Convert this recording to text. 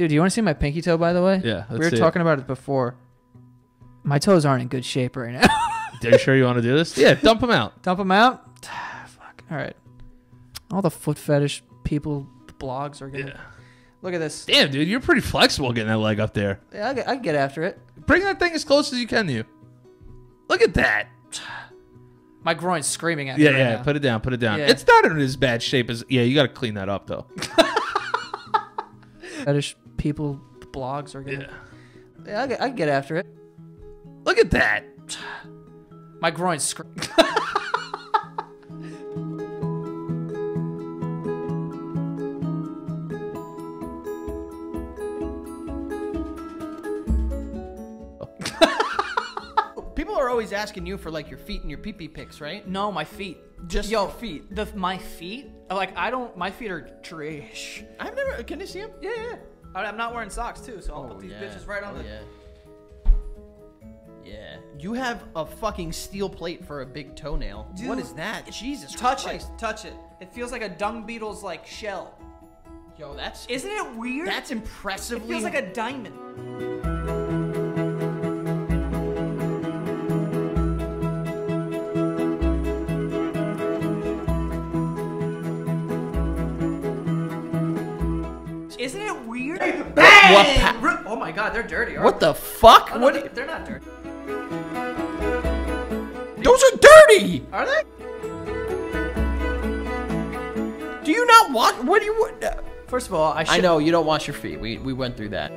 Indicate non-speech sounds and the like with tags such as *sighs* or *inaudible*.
Dude, do you want to see my pinky toe, by the way? Yeah, we were see it. talking about it before. My toes aren't in good shape right now. *laughs* Are you sure you want to do this? Yeah, dump them out. Dump them out. *sighs* Fuck. All right. All the foot fetish people blogs are gonna Yeah. look at this. Damn, dude, you're pretty flexible getting that leg up there. Yeah, I, can get after it. Bring that thing as close as you can to you. Look at that. *sighs* My groin's screaming at me. Yeah, right yeah. now. Put it down. Put it down. Yeah. It's not in as bad shape as. Yeah, you got to clean that up though. *laughs* fetish people blogs are gonna. Yeah. Yeah, I, get, I can get after it. Look at that. My groin's screaming. *laughs* People are always asking you for like your feet and your pee pee pics, right? no, my feet. Just Yo, your feet. The my feet. Like I don't. My feet are trash. I've never. Can I see them? Yeah, yeah. I- I'm not wearing socks too, so I'll put oh, these bitches right on oh, the. Yeah. Yeah. You have a fucking steel plate for a big toenail. what Dude, is that? Jesus Touch Christ. it. Touch it. It feels like a dung beetle's like shell. Yo, that's Isn't it weird? that's impressively it feels like a diamond. Isn't it weird? What pa- Oh my god, they're dirty. What they? the fuck? Oh, no, what? they, they're not dirty. Those are dirty. Are they? Do you not wash? What do you? What? First of all, I should. I know you don't wash your feet. We we went through that.